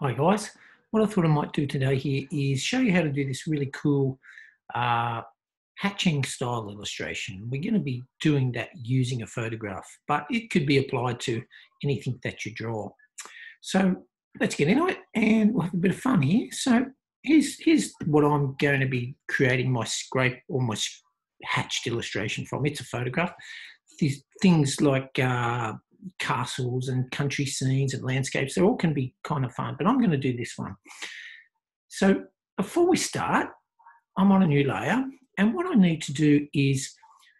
Hi guys, what I thought I might do today here is show you how to do this really cool uh, hatching style illustration. We're going to be doing that using a photograph, but it could be applied to anything that you draw. So let's get into it and we'll have a bit of fun here. So here's, here's what I'm going to be creating my scrape or my hatched illustration from. It's a photograph. These things like uh, castles and country scenes and landscapes. They all can be kind of fun, but I'm going to do this one. So before we start, I'm on a new layer, and what I need to do is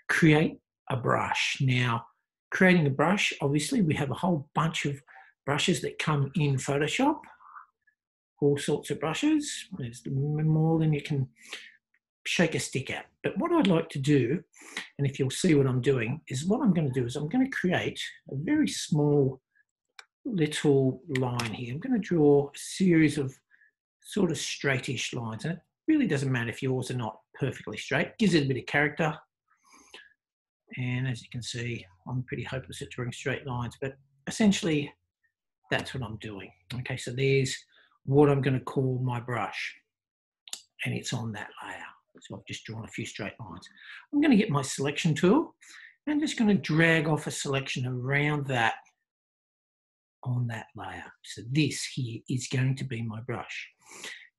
create a brush. Now, creating a brush, obviously, we have a whole bunch of brushes that come in Photoshop, all sorts of brushes. There's more than you can shake a stick at. But what I'd like to do, and if you'll see what I'm doing, is what I'm going to do is I'm going to create a very small little line here. I'm going to draw a series of sort of straightish lines. And it really doesn't matter if yours are not perfectly straight. Gives it a bit of character. And as you can see, I'm pretty hopeless at drawing straight lines, but essentially that's what I'm doing. Okay, so there's what I'm going to call my brush. And it's on that layer. So I've just drawn a few straight lines. I'm going to get my selection tool and just going to drag off a selection around that on that layer. So this here is going to be my brush.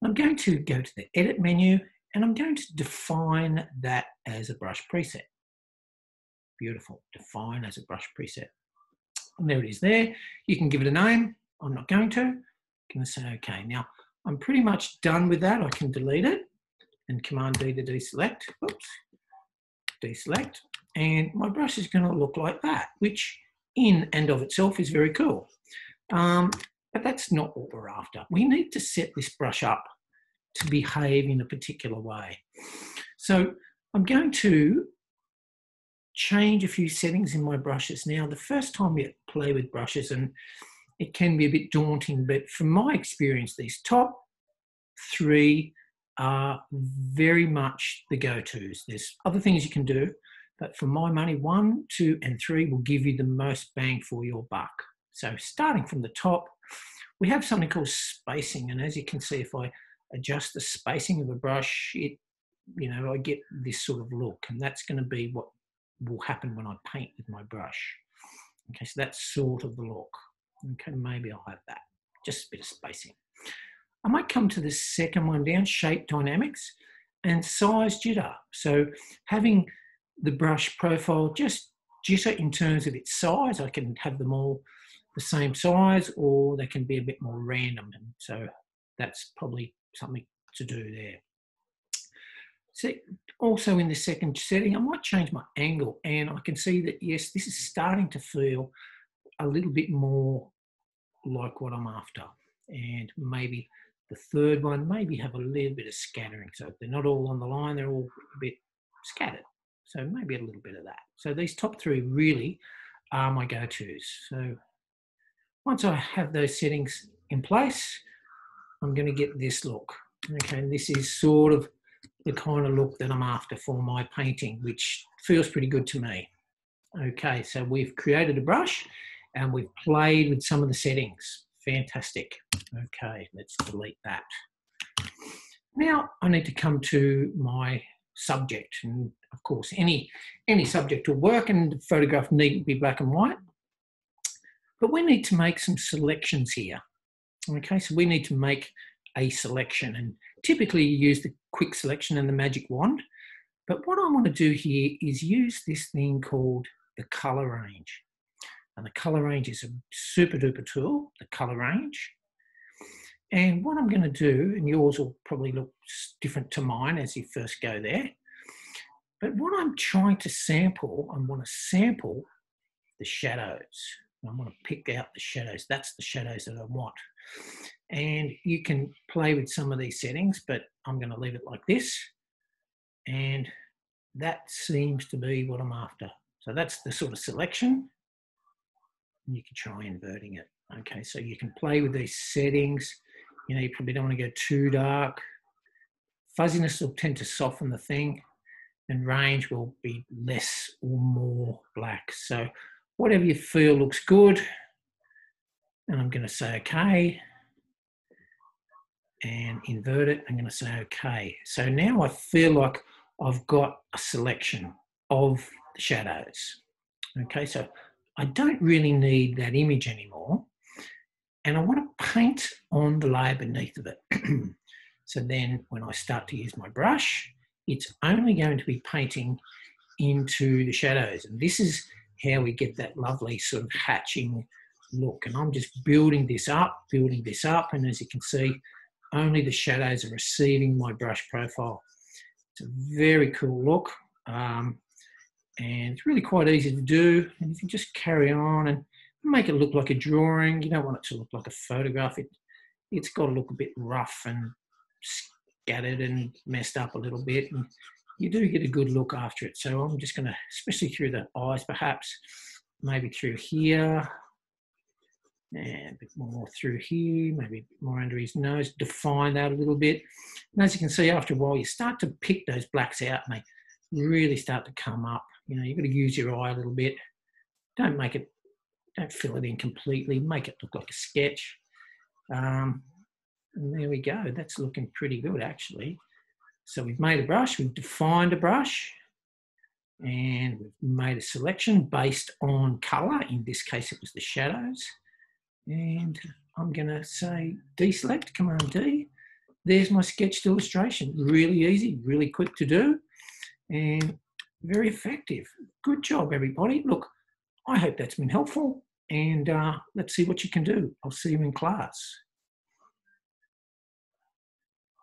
I'm going to go to the edit menu and I'm going to define that as a brush preset. Beautiful, define as a brush preset. And there it is there. You can give it a name. I'm not going to. I'm going to say okay. Now I'm pretty much done with that. I can delete it and Command D to deselect. Oops, deselect. And my brush is going to look like that, which in and of itself is very cool. Um, but that's not what we're after. We need to set this brush up to behave in a particular way. So I'm going to change a few settings in my brushes. Now, the first time you play with brushes, and it can be a bit daunting, but from my experience, these top three are very much the go-tos. There's other things you can do, but for my money, one, two, and three will give you the most bang for your buck. So starting from the top, we have something called spacing. And as you can see, if I adjust the spacing of a brush, it, you know, I get this sort of look. And that's going to be what will happen when I paint with my brush. Okay, so that's sort of the look. Okay, maybe I'll have that. Just a bit of spacing. I might come to the second one down, shape dynamics and size jitter. So having the brush profile just jitter in terms of its size, I can have them all the same size or they can be a bit more random. And so that's probably something to do there. So also in the second setting, I might change my angle and I can see that, yes, this is starting to feel a little bit more like what I'm after. And maybe the third one maybe have a little bit of scattering. So they're not all on the line, they're all a bit scattered. So maybe a little bit of that. So these top three really are my go-tos. So once I have those settings in place, I'm going to get this look. Okay, this is sort of the kind of look that I'm after for my painting, which feels pretty good to me. Okay, so we've created a brush and we've played with some of the settings. Fantastic. Okay, let's delete that. Now I need to come to my subject. And of course, any, any subject will work and the photograph needn't be black and white. But we need to make some selections here. Okay, so we need to make a selection and typically you use the quick selection and the magic wand. But what I want to do here is use this thing called the color range. And the color range is a super duper tool, the color range. And what I'm going to do, and yours will probably look different to mine as you first go there, but what I'm trying to sample, I want to sample the shadows. I want to pick out the shadows. That's the shadows that I want. And you can play with some of these settings, but I'm going to leave it like this. And that seems to be what I'm after. So that's the sort of selection you can try inverting it. Okay, so you can play with these settings. You know, you probably don't want to go too dark. Fuzziness will tend to soften the thing, and range will be less or more black. So whatever you feel looks good. And I'm going to say okay. and invert it. I'm going to say okay. So now I feel like I've got a selection of the shadows. Okay, so I don't really need that image anymore. And I want to paint on the layer beneath of it. so then when I start to use my brush, it's only going to be painting into the shadows. And this is how we get that lovely sort of hatching look. And I'm just building this up, building this up. And as you can see, only the shadows are receiving my brush profile. It's a very cool look. Um, and it's really quite easy to do. And you can just carry on and make it look like a drawing. You don't want it to look like a photograph. It, it's got to look a bit rough and scattered and messed up a little bit. And you do get a good look after it. So I'm just going to, especially through the eyes perhaps, maybe through here, and a bit more through here, maybe more under his nose, define that a little bit. And as you can see, after a while, you start to pick those blacks out and they really start to come up. You know, you've got to use your eye a little bit. Don't make it, don't fill it in completely. Make it look like a sketch. Um, and there we go. That's looking pretty good, actually. So we've made a brush, we've defined a brush, and we've made a selection based on colour. In this case, it was the shadows. And I'm going to say deselect, Command D. There's my sketched illustration. Really easy, really quick to do, and very effective. Good job, everybody. Look, I hope that's been helpful, and uh, let's see what you can do. I'll see you in class.